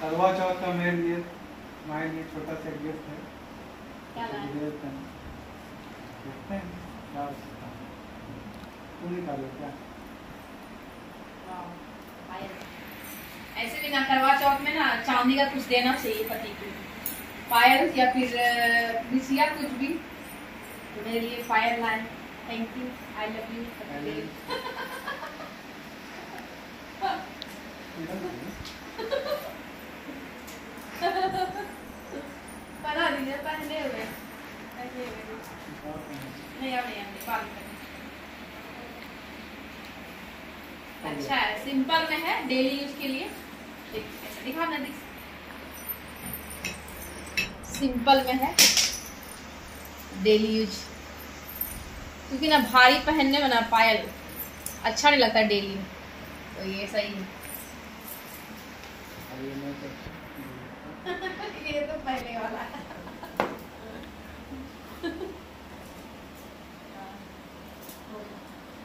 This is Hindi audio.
करवा चौथ का मेरे लिए हमारे लिए छोटा सा गिफ्ट है। क्या लाए? देखते हैं क्या हो सकता है। तुम निकालो क्या? ऐसे भी ना करवा चौथ में ना चांदी का कुछ देना चाहिए पति को। पायल या फिर बिछिया कुछ भी। तो मेरे लिए पायल लाए। Thank you I love you दीजिए पहने हुए नहीं अब नहीं। अच्छा है सिंपल में है डेली यूज़ के लिए दिखा ना दिख सिंपल में है डेली यूज़ क्योंकि ना भारी पहनने में ना पायल अच्छा नहीं लगता डेली। में तो ये सही। है ये तो पहले वाला। है